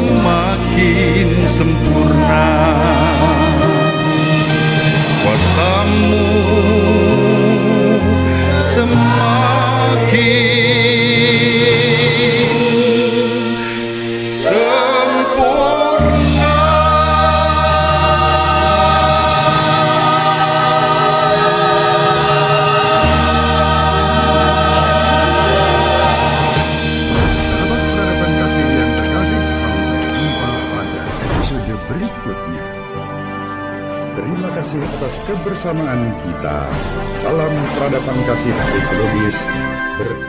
semakin sempurna. Berikutnya. Terima kasih atas kebersamaan kita. Salam peradaban kasih ekologis berkah